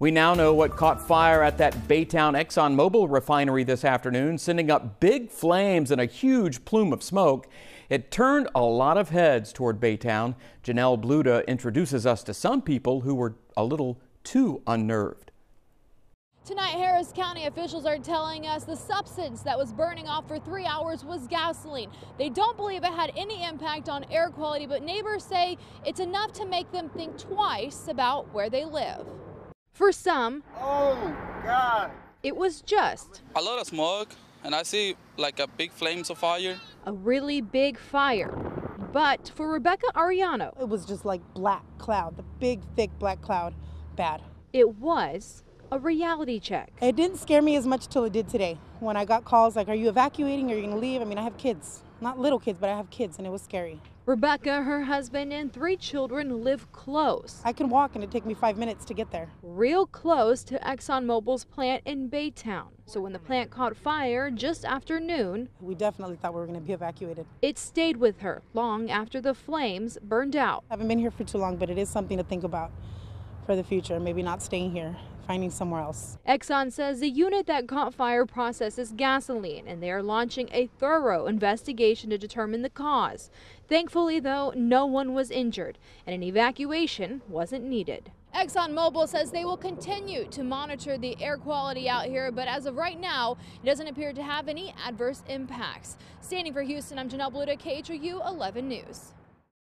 We now know what caught fire at that Baytown ExxonMobil refinery this afternoon, sending up big flames and a huge plume of smoke. It turned a lot of heads toward Baytown. Janelle Bluth introduces us to some people who were a little too unnerved. Tonight, Harris County officials are telling us the substance that was burning off for three hours was gasoline. They don't believe it had any impact on air quality, but neighbors say it's enough to make them think twice about where they live. For some, oh God, it was just a lot of smoke, and I see like a big flames of fire. A really big fire. But for Rebecca Ariano, it was just like black cloud, the big, thick black cloud. Bad. It was a reality check. It didn't scare me as much till it did today. When I got calls like, Are you evacuating? Are you going to leave? I mean, I have kids. Not little kids, but I have kids, and it was scary. Rebecca, her husband, and three children live close. I can walk, and it take me five minutes to get there. Real close to ExxonMobil's plant in Baytown. So when the plant caught fire just after noon, we definitely thought we were going to be evacuated. It stayed with her long after the flames burned out. I haven't been here for too long, but it is something to think about for the future, maybe not staying here, finding somewhere else. Exxon says the unit that caught fire processes gasoline and they are launching a thorough investigation to determine the cause. Thankfully, though, no one was injured and an evacuation wasn't needed. ExxonMobil says they will continue to monitor the air quality out here, but as of right now, it doesn't appear to have any adverse impacts. Standing for Houston, I'm Janelle Bluth, KHOU 11 News.